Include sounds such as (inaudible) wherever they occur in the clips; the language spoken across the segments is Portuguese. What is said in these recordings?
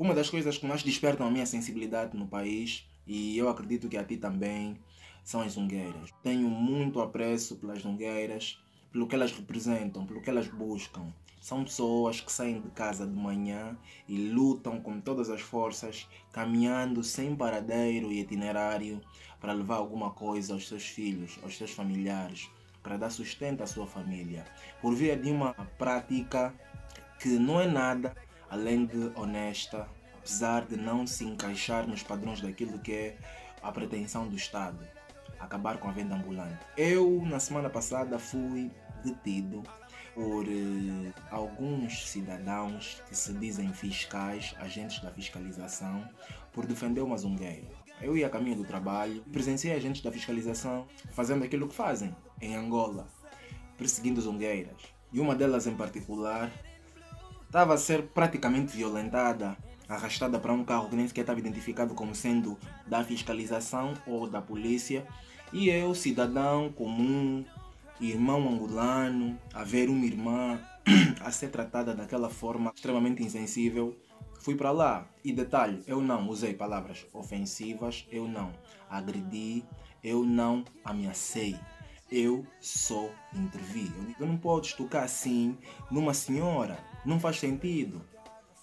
Uma das coisas que mais despertam a minha sensibilidade no país, e eu acredito que a ti também, são as zungueiras. Tenho muito apreço pelas zungueiras, pelo que elas representam, pelo que elas buscam. São pessoas que saem de casa de manhã e lutam com todas as forças, caminhando sem paradeiro e itinerário para levar alguma coisa aos seus filhos, aos seus familiares, para dar sustento à sua família, por via de uma prática que não é nada além de honesta, apesar de não se encaixar nos padrões daquilo que é a pretensão do Estado acabar com a venda ambulante. Eu, na semana passada, fui detido por eh, alguns cidadãos que se dizem fiscais, agentes da fiscalização, por defender uma zungueira. Eu ia a caminho do trabalho, presenciei agentes da fiscalização fazendo aquilo que fazem em Angola, perseguindo zungueiras. E uma delas em particular estava a ser praticamente violentada, arrastada para um carro que nem sequer estava identificado como sendo da fiscalização ou da polícia. E eu, cidadão comum, irmão angolano, a ver uma irmã (clears throat) a ser tratada daquela forma extremamente insensível, fui para lá. E detalhe, eu não usei palavras ofensivas, eu não agredi, eu não ameacei. Eu só intervi. Eu não podes tocar assim numa senhora. Não faz sentido.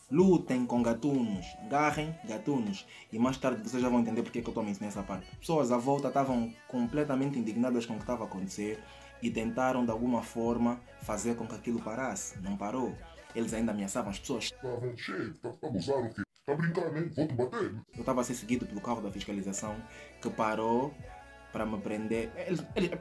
Lutem com gatunos, garrem gatunos. E mais tarde vocês já vão entender porque que eu estou mencionando essa parte. Pessoas à volta estavam completamente indignadas com o que estava a acontecer e tentaram de alguma forma fazer com que aquilo parasse. Não parou. Eles ainda ameaçavam as pessoas. Estavam cheio, tá a abusar o quê? Tá brincando, hein? Vou te bater. Eu estava a ser seguido pelo carro da fiscalização que parou para me prender. Eles, eles,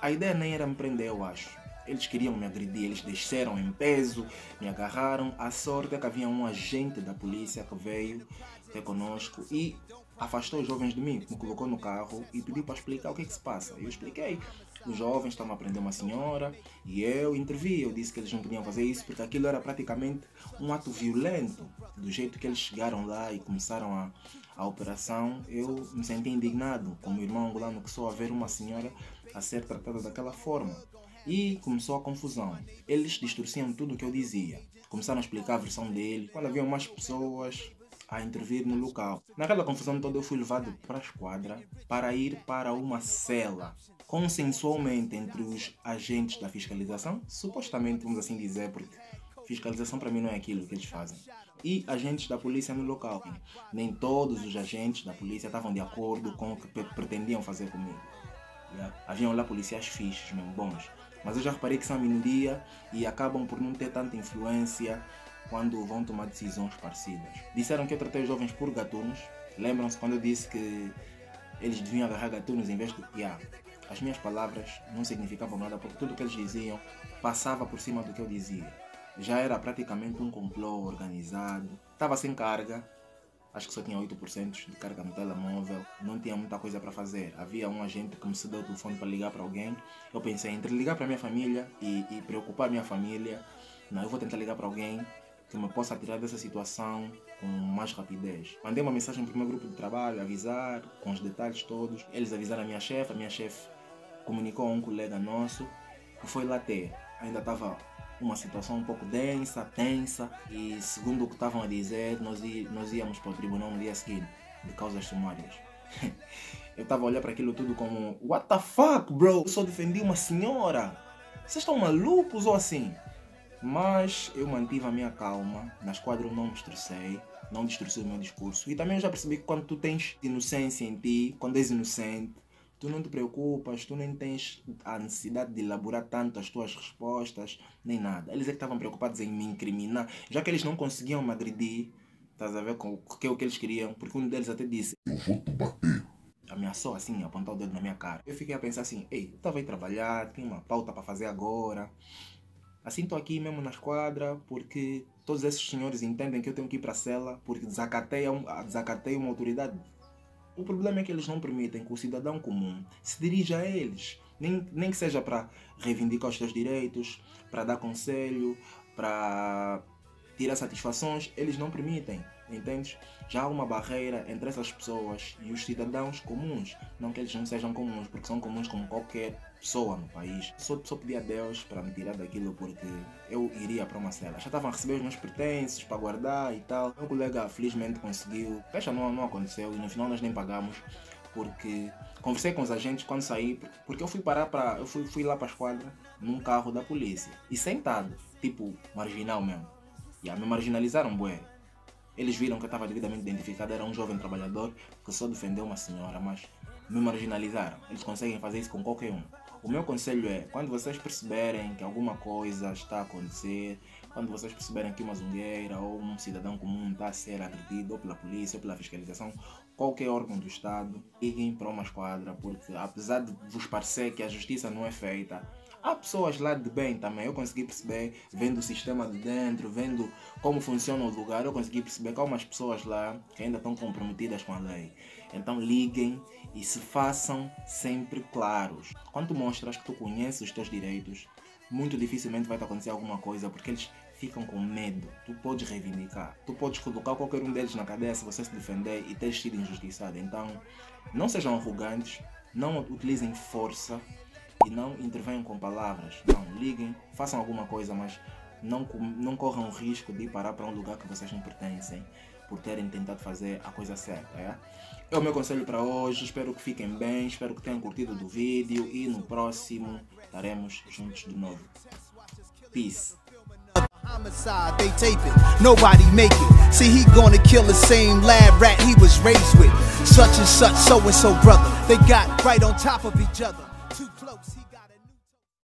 a ideia nem era me prender, eu acho. Eles queriam me agredir, eles desceram em peso, me agarraram. A sorte é que havia um agente da polícia que veio ter conosco e afastou os jovens de mim, me colocou no carro e pediu para explicar o que, é que se passa. Eu expliquei. Os jovens estavam a prender uma senhora e eu intervi. Eu disse que eles não podiam fazer isso porque aquilo era praticamente um ato violento. Do jeito que eles chegaram lá e começaram a, a operação, eu me senti indignado, como irmão angolano que sou, a ver uma senhora a ser tratada daquela forma. E começou a confusão. Eles distorciam tudo o que eu dizia. Começaram a explicar a versão dele. Quando haviam mais pessoas a intervir no local. Naquela confusão toda eu fui levado para a esquadra para ir para uma cela consensualmente entre os agentes da fiscalização, supostamente vamos assim dizer, porque fiscalização para mim não é aquilo que eles fazem, e agentes da polícia no local. Nem todos os agentes da polícia estavam de acordo com o que pretendiam fazer comigo. Yeah. Haviam lá policiais fixos, mesmo bons. Mas eu já reparei que são a minoria e acabam por não ter tanta influência quando vão tomar decisões parecidas. Disseram que eu tratei os jovens por gatunos. Lembram-se quando eu disse que eles deviam agarrar gatunos em vez de. Yeah. As minhas palavras não significavam nada porque tudo o que eles diziam passava por cima do que eu dizia. Já era praticamente um complô organizado. Estava sem carga, acho que só tinha 8% de carga no telemóvel, não tinha muita coisa para fazer. Havia um agente que me cedeu o telefone para ligar para alguém. Eu pensei entre ligar para minha família e, e preocupar minha família, não, eu vou tentar ligar para alguém que me possa tirar dessa situação com mais rapidez. Mandei uma mensagem para o meu grupo de trabalho, avisar com os detalhes todos. Eles avisaram a minha chefe, a minha chefe comunicou a um colega nosso que foi lá ter. Ainda estava uma situação um pouco densa, tensa, e segundo o que estavam a dizer, nós, nós íamos para o tribunal no dia seguinte, de causas sumárias. (laughs) Eu estava a olhar para aquilo tudo como: What the fuck, bro? Eu só defendi uma senhora. Vocês estão malucos ou assim? Mas eu mantive a minha calma, na esquadra eu não me estressei, não distorci o meu discurso. E também eu já percebi que quando tu tens inocência em ti, quando és inocente, tu não te preocupas, tu nem tens a necessidade de elaborar tanto as tuas respostas, nem nada. Eles é que estavam preocupados em me incriminar, já que eles não conseguiam me agredir, estás a ver com o que, é o que eles queriam, porque um deles até disse: Eu vou te bater. Ameaçou assim, apontar o dedo na minha cara. Eu fiquei a pensar assim: Ei, estava aí trabalhar, tinha uma pauta para fazer agora. Assim estou aqui mesmo na esquadra porque todos esses senhores entendem que eu tenho que ir para a cela porque desacatei, desacatei uma autoridade. O problema é que eles não permitem que o cidadão comum se dirija a eles, nem, nem que seja para reivindicar os seus direitos, para dar conselho, para tirar satisfações, eles não permitem, entendes? Já há uma barreira entre essas pessoas e os cidadãos comuns. Não que eles não sejam comuns, porque são comuns como qualquer pessoa no país. Só, só pedi a Deus para me tirar daquilo porque eu iria para uma cela. Já estavam a receber os meus pertences para guardar e tal. Meu colega felizmente conseguiu. Fecha não, não aconteceu e no final nós nem pagamos porque conversei com os agentes quando saí, porque eu fui parar para. Eu fui, fui lá para a esquadra num carro da polícia. E sentado, tipo, marginal mesmo. E yeah, me marginalizaram, bué. Eles viram que eu estava devidamente identificado, era um jovem trabalhador que só defendeu uma senhora, mas me marginalizaram. Eles conseguem fazer isso com qualquer um. O meu conselho é, quando vocês perceberem que alguma coisa está a acontecer, quando vocês perceberem que uma zungueira ou um cidadão comum está a ser agredido ou pela polícia ou pela fiscalização, qualquer órgão do Estado, liguem para uma esquadra, porque apesar de vos parecer que a justiça não é feita, há pessoas lá de bem também. Eu consegui perceber, vendo o sistema de dentro, vendo como funciona o lugar, eu consegui perceber que há umas pessoas lá que ainda estão comprometidas com a lei. Então liguem e se façam sempre claros. Quando mostras que tu conheces os teus direitos, muito dificilmente vai te acontecer alguma coisa, porque eles ficam com medo. Tu podes reivindicar. Tu podes colocar qualquer um deles na cadeia se você se defender e ter sido injustiçado. Então, não sejam arrogantes, não utilizem força e não intervenham com palavras. Não, liguem, façam alguma coisa, mas não, não corram o risco de parar para um lugar que vocês não pertencem por terem tentado fazer a coisa certa. É, é o meu conselho para hoje. Espero que fiquem bem, espero que tenham curtido do vídeo e no próximo estaremos juntos de novo. Peace. Homicide, they tape it, nobody make it. See, he gonna kill the same lab rat he was raised with. Such and such, so and so brother. They got right on top of each other. Too close.